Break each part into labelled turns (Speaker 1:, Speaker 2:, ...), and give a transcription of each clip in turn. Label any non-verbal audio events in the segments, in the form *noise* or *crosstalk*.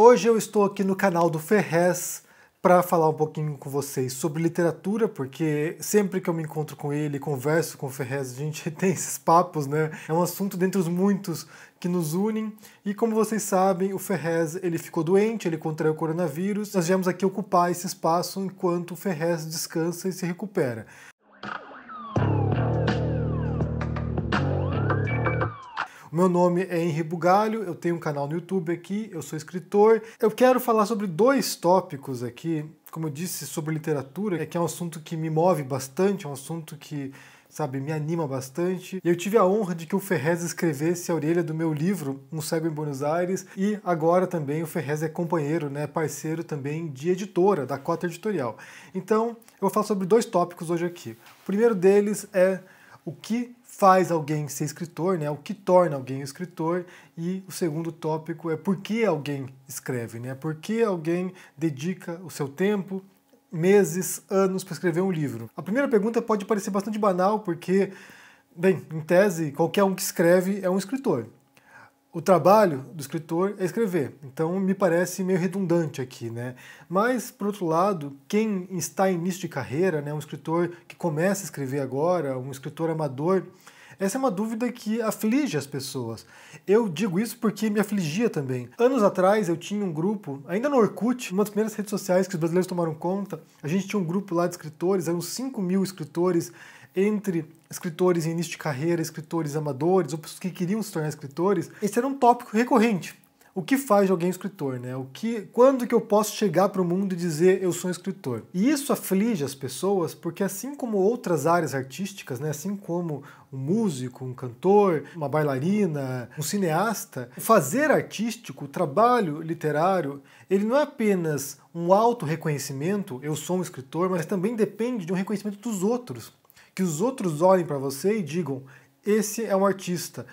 Speaker 1: Hoje eu estou aqui no canal do Ferrez para falar um pouquinho com vocês sobre literatura, porque sempre que eu me encontro com ele, converso com o Ferrez, a gente *laughs* tem esses papos, né? É um assunto dentre os muitos que nos unem. E como vocês sabem, o Ferrez ele ficou doente, ele contraiu o coronavírus. Nós viemos aqui ocupar esse espaço enquanto o Ferrez descansa e se recupera. O meu nome é Henri Bugalho, eu tenho um canal no YouTube aqui, eu sou escritor. Eu quero falar sobre dois tópicos aqui, como eu disse, sobre literatura, que é um assunto que me move bastante, é um assunto que sabe, me anima bastante. E eu tive a honra de que o Ferrez escrevesse a orelha do meu livro, Um Cego em Buenos Aires, e agora também o Ferrez é companheiro, né, parceiro também de editora, da Cota Editorial. Então, eu vou falar sobre dois tópicos hoje aqui. O primeiro deles é o que faz alguém ser escritor, né? O que torna alguém escritor e o segundo tópico é por que alguém escreve, né? Por que alguém dedica o seu tempo, meses, anos para escrever um livro. A primeira pergunta pode parecer bastante banal porque, bem, em tese, qualquer um que escreve é um escritor o trabalho do escritor é escrever. Então me parece meio redundante aqui, né? Mas por outro lado, quem está em início de carreira, né, um escritor que começa a escrever agora, um escritor amador, essa é uma dúvida que aflige as pessoas. Eu digo isso porque me afligia também. Anos atrás eu tinha um grupo, ainda no Orkut, uma das primeiras redes sociais que os brasileiros tomaram conta. A gente tinha um grupo lá de escritores, eram 5 mil escritores entre escritores em início de carreira, escritores amadores, ou pessoas que queriam se tornar escritores, esse era um tópico recorrente. O que faz de alguém escritor, né? O que, quando que eu posso chegar para o mundo e dizer eu sou um escritor? E isso aflige as pessoas porque assim como outras áreas artísticas, né, assim como um músico, um cantor, uma bailarina, um cineasta, o fazer artístico, o trabalho literário, ele não é apenas um auto reconhecimento, eu sou um escritor, mas também depende de um reconhecimento dos outros que os outros olhem para você e digam: esse é um artista,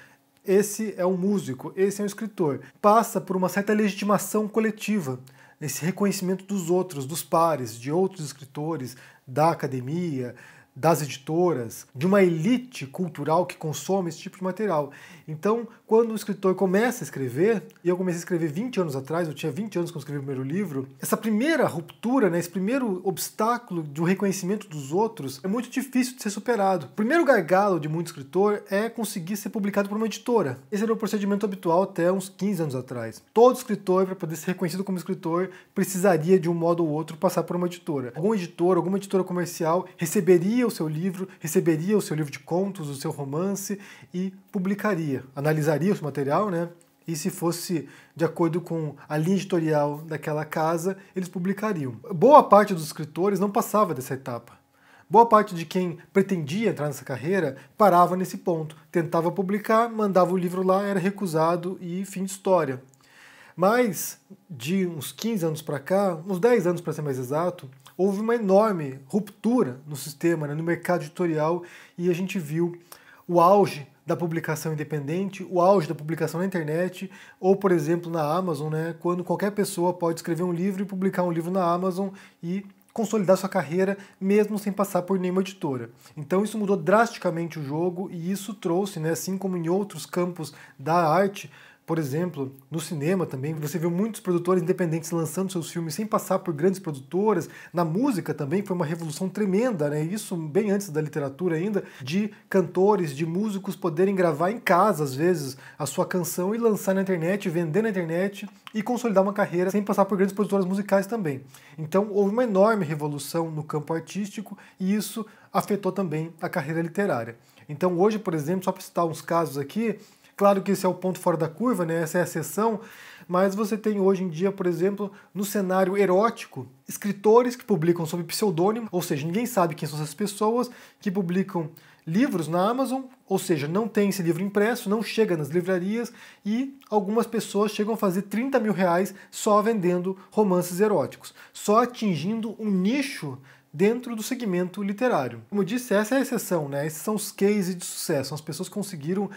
Speaker 1: esse é um músico, esse é um escritor. Passa por uma certa legitimação coletiva, esse reconhecimento dos outros, dos pares, de outros escritores, da academia, das editoras, de uma elite cultural que consome esse tipo de material. Então, quando o escritor começa a escrever, e eu comecei a escrever 20 anos atrás, eu tinha 20 anos quando escrevi o primeiro livro, essa primeira ruptura, né, esse primeiro obstáculo do reconhecimento dos outros é muito difícil de ser superado. O primeiro gargalo de muito escritor é conseguir ser publicado por uma editora. Esse era o procedimento habitual até uns 15 anos atrás. Todo escritor, para poder ser reconhecido como escritor, precisaria de um modo ou outro passar por uma editora. Algum editor, alguma editora comercial receberia o seu livro, receberia o seu livro de contos, o seu romance e publicaria, analisaria o seu material, né? E se fosse de acordo com a linha editorial daquela casa, eles publicariam. Boa parte dos escritores não passava dessa etapa. Boa parte de quem pretendia entrar nessa carreira parava nesse ponto. Tentava publicar, mandava o livro lá, era recusado e fim de história. Mas de uns 15 anos para cá, uns 10 anos para ser mais exato, houve uma enorme ruptura no sistema, né, no mercado editorial, e a gente viu o auge da publicação independente, o auge da publicação na internet, ou, por exemplo, na Amazon, né, quando qualquer pessoa pode escrever um livro e publicar um livro na Amazon e consolidar sua carreira mesmo sem passar por nenhuma editora. Então isso mudou drasticamente o jogo e isso trouxe, né, assim como em outros campos da arte, por exemplo, no cinema também, você viu muitos produtores independentes lançando seus filmes sem passar por grandes produtoras. Na música também foi uma revolução tremenda, né? Isso bem antes da literatura ainda, de cantores, de músicos poderem gravar em casa, às vezes, a sua canção e lançar na internet, vender na internet e consolidar uma carreira sem passar por grandes produtoras musicais também. Então houve uma enorme revolução no campo artístico e isso afetou também a carreira literária. Então hoje, por exemplo, só para citar uns casos aqui, Claro que esse é o ponto fora da curva, né? essa é a exceção, mas você tem hoje em dia, por exemplo, no cenário erótico, escritores que publicam sob pseudônimo, ou seja, ninguém sabe quem são essas pessoas, que publicam livros na Amazon, ou seja, não tem esse livro impresso, não chega nas livrarias e algumas pessoas chegam a fazer 30 mil reais só vendendo romances eróticos, só atingindo um nicho dentro do segmento literário. Como eu disse, essa é a exceção, né? Esses são os cases de sucesso, as pessoas conseguiram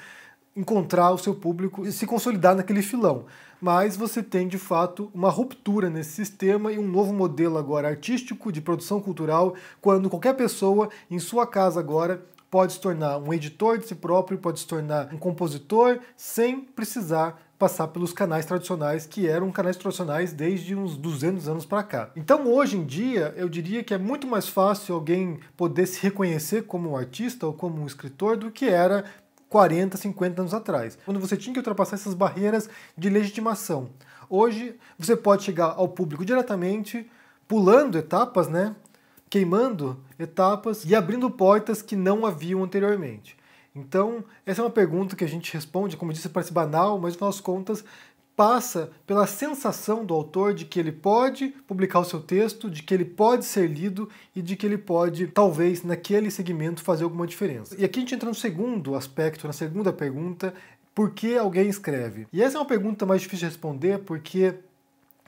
Speaker 1: encontrar o seu público e se consolidar naquele filão. Mas você tem de fato uma ruptura nesse sistema e um novo modelo agora artístico de produção cultural, quando qualquer pessoa em sua casa agora pode se tornar um editor de si próprio, pode se tornar um compositor sem precisar passar pelos canais tradicionais, que eram canais tradicionais desde uns 200 anos para cá. Então, hoje em dia, eu diria que é muito mais fácil alguém poder se reconhecer como um artista ou como um escritor do que era 40, 50 anos atrás, quando você tinha que ultrapassar essas barreiras de legitimação. Hoje, você pode chegar ao público diretamente, pulando etapas, né? Queimando etapas e abrindo portas que não haviam anteriormente. Então, essa é uma pergunta que a gente responde, como disse, parece banal, mas no final contas passa pela sensação do autor de que ele pode publicar o seu texto, de que ele pode ser lido e de que ele pode, talvez, naquele segmento fazer alguma diferença. E aqui a gente entra no segundo aspecto, na segunda pergunta, por que alguém escreve? E essa é uma pergunta mais difícil de responder porque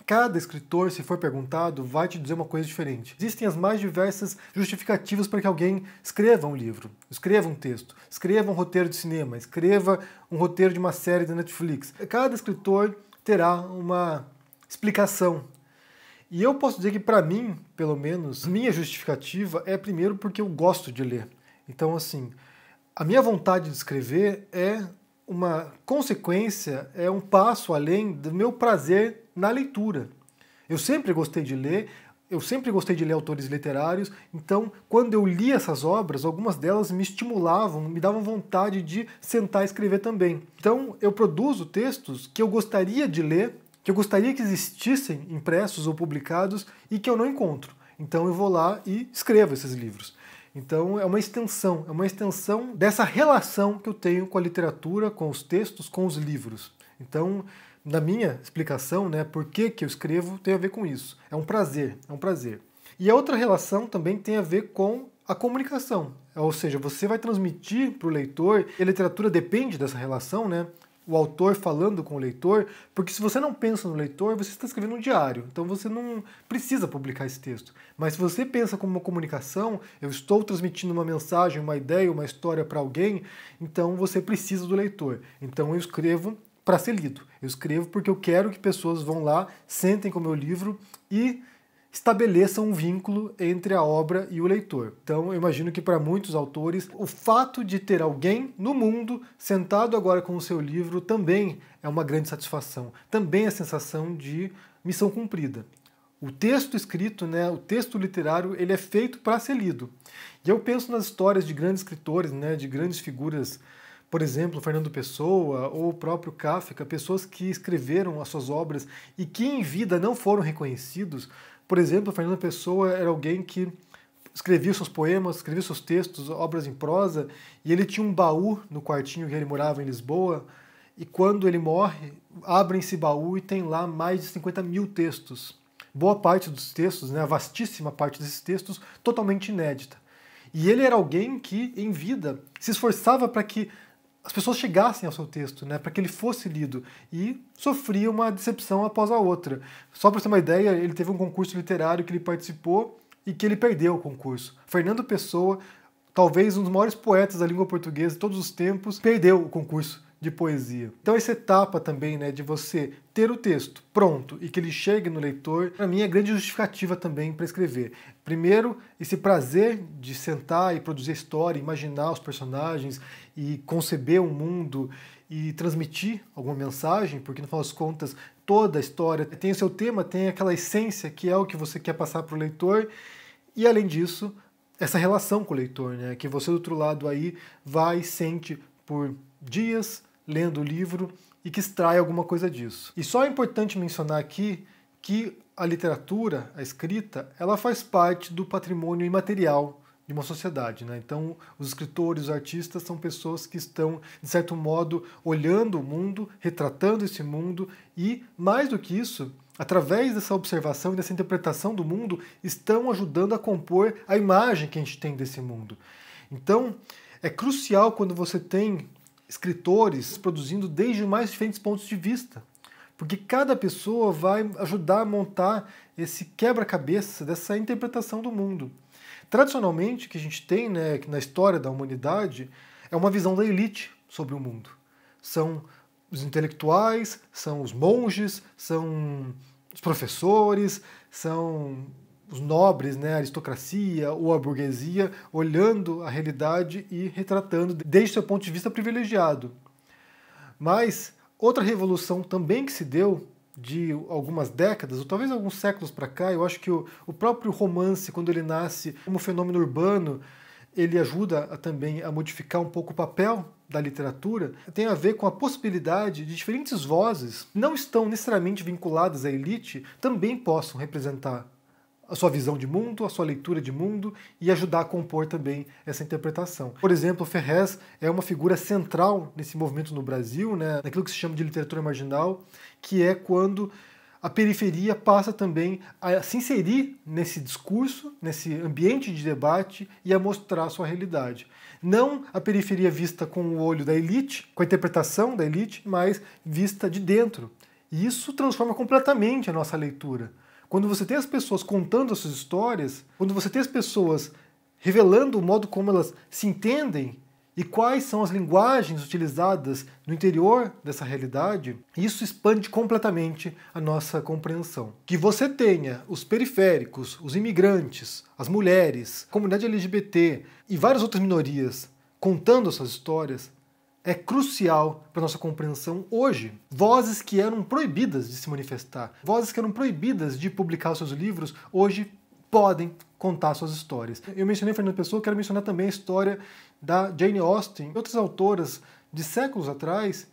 Speaker 1: Cada escritor, se for perguntado, vai te dizer uma coisa diferente. Existem as mais diversas justificativas para que alguém escreva um livro, escreva um texto, escreva um roteiro de cinema, escreva um roteiro de uma série da Netflix. Cada escritor terá uma explicação. E eu posso dizer que, para mim, pelo menos, minha justificativa é primeiro porque eu gosto de ler. Então, assim, a minha vontade de escrever é uma consequência, é um passo além do meu prazer na leitura. Eu sempre gostei de ler, eu sempre gostei de ler autores literários, então quando eu li essas obras, algumas delas me estimulavam, me davam vontade de sentar e escrever também. Então eu produzo textos que eu gostaria de ler, que eu gostaria que existissem impressos ou publicados e que eu não encontro. Então eu vou lá e escrevo esses livros. Então é uma extensão, é uma extensão dessa relação que eu tenho com a literatura, com os textos, com os livros. Então, na minha explicação, né, por que, que eu escrevo tem a ver com isso. É um prazer, é um prazer. E a outra relação também tem a ver com a comunicação. Ou seja, você vai transmitir para o leitor, e a literatura depende dessa relação, né? O autor falando com o leitor, porque se você não pensa no leitor, você está escrevendo um diário, então você não precisa publicar esse texto. Mas se você pensa como uma comunicação, eu estou transmitindo uma mensagem, uma ideia, uma história para alguém, então você precisa do leitor. Então eu escrevo para ser lido. Eu escrevo porque eu quero que pessoas vão lá, sentem com o meu livro e estabeleça um vínculo entre a obra e o leitor. Então, eu imagino que para muitos autores, o fato de ter alguém no mundo sentado agora com o seu livro também é uma grande satisfação, também é a sensação de missão cumprida. O texto escrito, né, o texto literário, ele é feito para ser lido. E eu penso nas histórias de grandes escritores, né, de grandes figuras, por exemplo, Fernando Pessoa ou o próprio Kafka, pessoas que escreveram as suas obras e que em vida não foram reconhecidos por exemplo, Fernando Pessoa era alguém que escrevia seus poemas, escrevia seus textos, obras em prosa, e ele tinha um baú no quartinho que ele morava em Lisboa, e quando ele morre, abrem esse baú e tem lá mais de 50 mil textos. Boa parte dos textos, né, a vastíssima parte desses textos, totalmente inédita. E ele era alguém que, em vida, se esforçava para que as pessoas chegassem ao seu texto, né, para que ele fosse lido, e sofria uma decepção após a outra. Só para ter uma ideia, ele teve um concurso literário que ele participou e que ele perdeu o concurso. Fernando Pessoa, talvez um dos maiores poetas da língua portuguesa de todos os tempos, perdeu o concurso de poesia. Então essa etapa também, né, de você ter o texto pronto e que ele chegue no leitor, para mim é grande justificativa também para escrever. Primeiro, esse prazer de sentar e produzir história, imaginar os personagens e conceber um mundo e transmitir alguma mensagem, porque no final das contas toda a história tem o seu tema, tem aquela essência que é o que você quer passar para o leitor. E além disso, essa relação com o leitor, né, que você do outro lado aí vai sente por dias, lendo o livro e que extrai alguma coisa disso. E só é importante mencionar aqui que a literatura, a escrita, ela faz parte do patrimônio imaterial de uma sociedade. Né? Então, os escritores, os artistas são pessoas que estão, de certo modo, olhando o mundo, retratando esse mundo e, mais do que isso, através dessa observação e dessa interpretação do mundo, estão ajudando a compor a imagem que a gente tem desse mundo. Então, é crucial quando você tem escritores produzindo desde mais diferentes pontos de vista. Porque cada pessoa vai ajudar a montar esse quebra-cabeça dessa interpretação do mundo. Tradicionalmente, o que a gente tem né, na história da humanidade é uma visão da elite sobre o mundo. São os intelectuais, são os monges, são os professores, são os nobres, né, a aristocracia ou a burguesia, olhando a realidade e retratando desde seu ponto de vista privilegiado. Mas Outra revolução também que se deu de algumas décadas, ou talvez alguns séculos para cá, eu acho que o, o, próprio romance, quando ele nasce como fenômeno urbano, ele ajuda a, também a modificar um pouco o papel da literatura, tem a ver com a possibilidade de diferentes vozes, não estão necessariamente vinculadas à elite, também possam representar a sua visão de mundo, a sua leitura de mundo e ajudar a compor também essa interpretação. Por exemplo, Ferrez é uma figura central nesse movimento no Brasil, né, naquilo que se chama de literatura marginal, que é quando a periferia passa também a se inserir nesse discurso, nesse ambiente de debate e a mostrar a sua realidade. Não a periferia vista com o olho da elite, com a interpretação da elite, mas vista de dentro. E isso transforma completamente a nossa leitura. Quando você tem as pessoas contando as suas histórias, quando você tem as pessoas revelando o modo como elas se entendem e quais são as linguagens utilizadas no interior dessa realidade, isso expande completamente a nossa compreensão. Que você tenha os periféricos, os imigrantes, as mulheres, a comunidade LGBT e várias outras minorias contando as suas histórias é crucial para nossa compreensão hoje. Vozes que eram proibidas de se manifestar, vozes que eram proibidas de publicar seus livros, hoje podem contar suas histórias. Eu mencionei Fernando Pessoa, quero mencionar também a história da Jane Austen e outras autoras de séculos atrás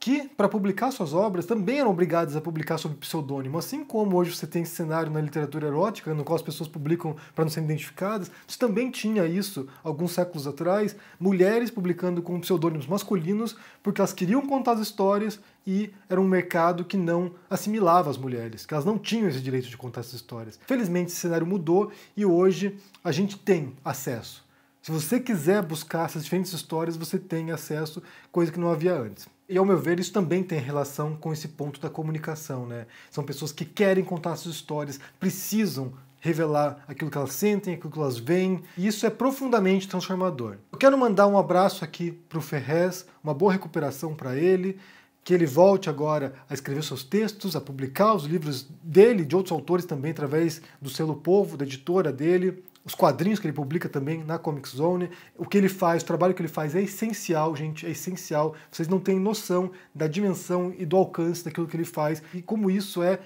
Speaker 1: que, para publicar suas obras, também eram obrigadas a publicar sob pseudônimo. Assim como hoje você tem esse cenário na literatura erótica, no qual as pessoas publicam para não serem identificadas, você também tinha isso alguns séculos atrás, mulheres publicando com pseudônimos masculinos, porque elas queriam contar as histórias e era um mercado que não assimilava as mulheres, que elas não tinham esse direito de contar essas histórias. Felizmente esse cenário mudou e hoje a gente tem acesso. Se você quiser buscar essas diferentes histórias, você tem acesso, coisa que não havia antes. E ao meu ver, isso também tem relação com esse ponto da comunicação, né? São pessoas que querem contar suas histórias, precisam revelar aquilo que elas sentem, aquilo que elas veem, e isso é profundamente transformador. Eu quero mandar um abraço aqui para o Ferrez, uma boa recuperação para ele, que ele volte agora a escrever seus textos, a publicar os livros dele, de outros autores também, através do selo Povo, da editora dele, os quadrinhos que ele publica também na Comic Zone, o que ele faz, o trabalho que ele faz é essencial, gente, é essencial. Vocês não têm noção da dimensão e do alcance daquilo que ele faz e como isso é,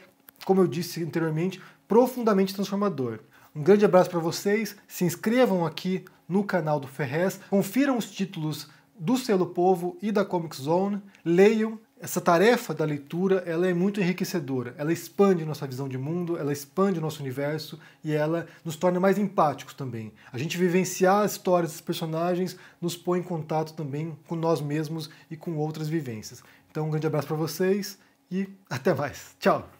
Speaker 1: como eu disse anteriormente, profundamente transformador. Um grande abraço para vocês, se inscrevam aqui no canal do Ferrez, confiram os títulos do Selo Povo e da Comic Zone, leiam essa tarefa da leitura ela é muito enriquecedora. Ela expande nossa visão de mundo, ela expande o nosso universo e ela nos torna mais empáticos também. A gente vivenciar as histórias dos personagens nos põe em contato também com nós mesmos e com outras vivências. Então, um grande abraço para vocês e até mais. Tchau!